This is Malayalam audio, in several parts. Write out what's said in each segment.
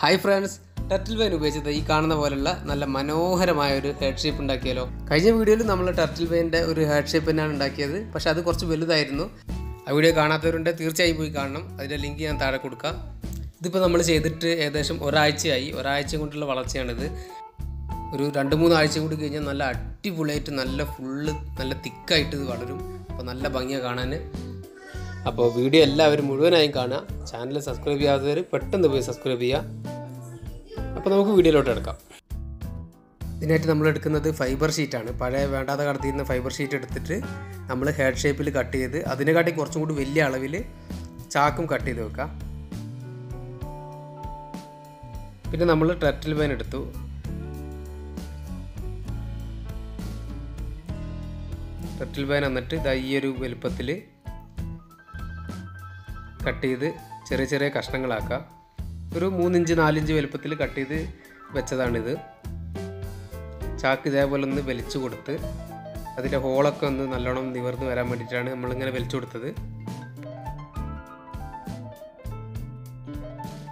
ഹായ് ഫ്രണ്ട്സ് ടർട്ടിൽ വെയിൻ ഉപയോഗിച്ചത് ഈ കാണുന്ന പോലുള്ള നല്ല മനോഹരമായ ഒരു ഹെഡ് ഷേപ്പ് ഉണ്ടാക്കിയാലോ? കഴിഞ്ഞ വീഡിയോയിൽ നമ്മൾ ടർട്ടിൽ വെയിന്റെ ഒരു ഹെഡ് ഷേപ്പ് തന്നെയാണ് ഉണ്ടാക്കിയത്. പക്ഷേ അത് കുറച്ച് വലുതായിരുന്നു. ആ വീഡിയോ കാണാത്തവരുണ്ട് തീർച്ചയായും പോയി കാണണം. അതിന്റെ ലിങ്ക് ഞാൻ താഴെ കൊടുക്കാം. ഇതിപ്പോൾ നമ്മൾ ചെയ്തിട്ട് ഏകദേശം ഒരാഴ്ചയായി. ഒരാഴ്ച കൊണ്ടുള്ള വളർച്ചയാണിത്. ഒരു രണ്ട് മൂന്ന് ആഴ്ച കൂടി കഴിഞ്ഞാൽ നല്ല അടിപൊളിയായിട്ട് നല്ല ഫുള്ള് നല്ല തിക്കായിട്ട് ഇത് വളരും. അപ്പോൾ നല്ല ഭംഗിയാണ് കാണാൻ അപ്പോൾ വീഡിയോ എല്ലാവരും മുഴുവനായും കാണുക. ചാനൽ സബ്സ്ക്രൈബ് ചെയ്യാത്തവർ പെട്ടെന്ന് പോയി സബ്സ്ക്രൈബ് ചെയ്യുക. അപ്പോൾ നമുക്ക് വീഡിയോയിലോട്ട് എടുക്കാം ഇതിനായിട്ട് നമ്മൾ എടുക്കുന്നത് ഫൈബർ ഷീറ്റാണ് പഴയ വേണ്ടാതെ കടത്തിയിരുന്ന ഫൈബർ ഷീറ്റ് എടുത്തിട്ട് നമ്മൾ ഹെഡ് ഷേപ്പിൽ കട്ട് ചെയ്ത് അതിനെക്കാട്ടി കുറച്ചും കൂടി വലിയ അളവിൽ ചാക്കും കട്ട് ചെയ്ത് വെക്കാം. പിന്നെ നമ്മൾ ടർട്ടിൽ പേൻ എടുത്തു. ടർട്ടിൽ പേൻ എന്നിട്ട് ഇതാ ഈ ഒരു വലുപ്പത്തിൽ കട്ട് ചെയ്ത് ചെറിയ ചെറിയ കഷ്ണങ്ങളാക്കാം. ഒരു മൂന്നിഞ്ച് നാലിഞ്ച് വലുപ്പത്തിൽ കട്ട് ചെയ്ത് വെച്ചതാണിത്. ചാക്ക് ഇതേപോലെ ഒന്ന് വലിച്ചു കൊടുത്ത് അതിന്റെ ഹോളൊക്കെ ഒന്ന് നല്ലോണം നിവർന്ന് വരാൻ വേണ്ടിയിട്ടാണ് നമ്മളിങ്ങനെ വലിച്ചു കൊടുത്തത്.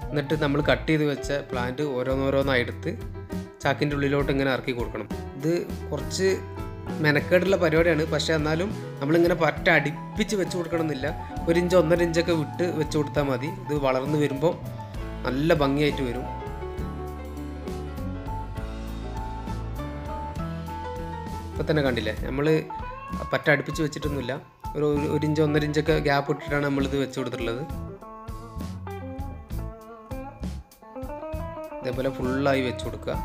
എന്നിട്ട് നമ്മൾ കട്ട് ചെയ്ത് വെച്ച പ്ലാന്റ് ഓരോന്നോരോന്നായി എടുത്ത് ചാക്കിന്റെ ഉള്ളിലോട്ട് ഇങ്ങനെ ഇറക്കി കൊടുക്കണം. ഇത് കുറച്ച് മെനക്കേടുള്ള പരിപാടിയാണ്. പക്ഷേ എന്നാലും നമ്മളിങ്ങനെ പറ്റ അടുപ്പിച്ച് വെച്ച് കൊടുക്കണമെന്നില്ല. ഒരു ഇഞ്ച് ഒന്നര ഇഞ്ചൊക്കെ വിട്ട് വെച്ച് കൊടുത്താൽ മതി. ഇത് വളർന്നു വരുമ്പോൾ നല്ല ഭംഗിയായിട്ട് വരും. ഇപ്പം തന്നെ കണ്ടില്ലേ? നമ്മൾ പറ്റ അടുപ്പിച്ച് വെച്ചിട്ടൊന്നുമില്ല. ഒരു ഒരു- ഇഞ്ച് ഒന്നര ഇഞ്ചൊക്കെ ഗ്യാപ്പ് ഇട്ടിട്ടാണ് നമ്മളിത് വെച്ച് കൊടുത്തിട്ടുള്ളത്. ഇതേപോലെ ഫുള്ളായി വെച്ച് കൊടുക്കുക.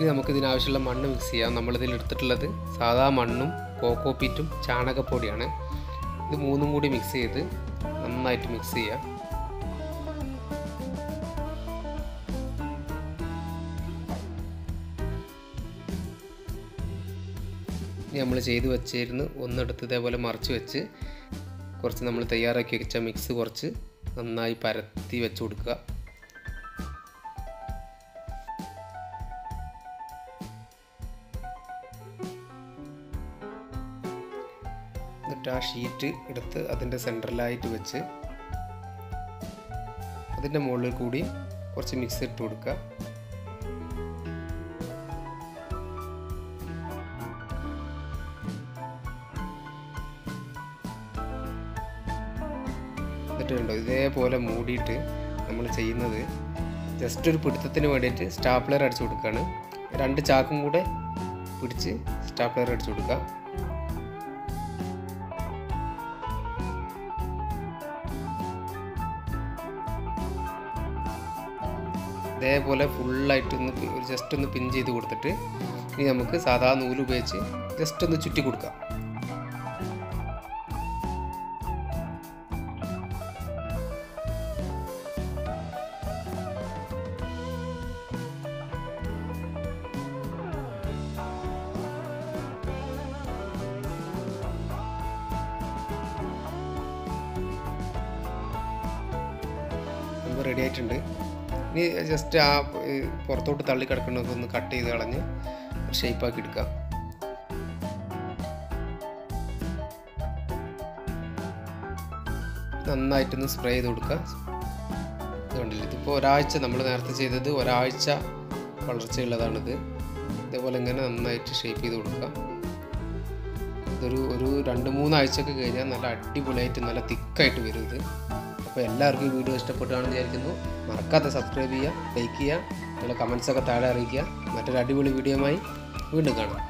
ഇനി നമുക്ക് ഇതിനാവശ്യമുള്ള മണ്ണ് മിക്സ് ചെയ്യാം. നമ്മളിതിൽ എടുത്തിട്ടുള്ളത് സാധാ മണ്ണും കോക്കോ പീറ്റും ചാണകപ്പൊടിയാണ്. ഇത് മൂന്നും കൂടി മിക്സ് ചെയ്ത് നന്നായിട്ട് മിക്സ് ചെയ്യാം. നമ്മൾ ചെയ്ത് വെച്ചിരുന്ന് ഒന്നെടുത്ത് ഇതേപോലെ മറിച്ച് വെച്ച് കുറച്ച് നമ്മൾ തയ്യാറാക്കി വെച്ച മിക്സ് കുറച്ച് നന്നായി പരത്തി വെച്ച് കൊടുക്കുക. എന്നിട്ട് ആ ഷീറ്റ് എടുത്ത് അതിന്റെ സെന്ററിലായിട്ട് വെച്ച് അതിന്റെ മുകളിൽ കൂടി കുറച്ച് മിക്സ് ഇട്ട് കൊടുക്കുക. കണ്ടോ ഇതേപോലെ മൂടിയിട്ട് നമ്മൾ ചെയ്യുന്നത് ജസ്റ്റ് ഒരു പിടുത്തത്തിന് വേണ്ടിയിട്ട് സ്റ്റാപ്ലർ അടിച്ചു കൊടുക്കുകയാണ്. രണ്ട് ചാക്കും കൂടെ പിടിച്ച് സ്റ്റാപ്ലർ അടിച്ചു കൊടുക്കുക. ഇതേപോലെ ഫുള്ളായിട്ട് ഒന്ന് ജസ്റ്റ് ഒന്ന് പിൻ ചെയ്ത് കൊടുത്തിട്ട് ഇനി നമുക്ക് സാധാ നൂൽ ഉപയോഗിച്ച് ജസ്റ്റ് ഒന്ന് ചുറ്റി കൊടുക്കാം. റെഡി ആയിട്ടുണ്ട്. ഇനി ജസ്റ്റ് ആ പുറത്തോട്ട് തള്ളി കിടക്കുന്നതൊക്കെ ഒന്ന് കട്ട് ചെയ്ത് കളഞ്ഞ് ഷേപ്പാക്കി എടുക്കാം. നന്നായിട്ടൊന്ന് സ്പ്രേ ചെയ്ത് കൊടുക്കുക. ഇതുകൊണ്ടില്ല ഇതിപ്പോൾ ഒരാഴ്ച നമ്മൾ നേരത്തെ ചെയ്തത് ഒരാഴ്ച വളർച്ചയുള്ളതാണിത്. ഇതേപോലെ ഇങ്ങനെ നന്നായിട്ട് ഷേപ്പ് ചെയ്ത് കൊടുക്കുക. ഇതൊരു ഒരു രണ്ട് മൂന്നാഴ്ചയൊക്കെ കഴിഞ്ഞാൽ നല്ല അടിപൊളിയായിട്ട് നല്ല തിക്കായിട്ട് വരും ഇത്. അപ്പോൾ എല്ലാവർക്കും ഈ വീഡിയോ ഇഷ്ടപ്പെട്ടുകയാണെന്ന് വിചാരിക്കുന്നു. മറക്കാതെ സബ്സ്ക്രൈബ് ചെയ്യുക ലൈക്ക് ചെയ്യുക നിങ്ങളുടെ കമൻസൊക്കെ താഴെ അറിയിക്കുക. മറ്റൊരു അടിപൊളി വീഡിയോയുമായി വീണ്ടും കാണാം.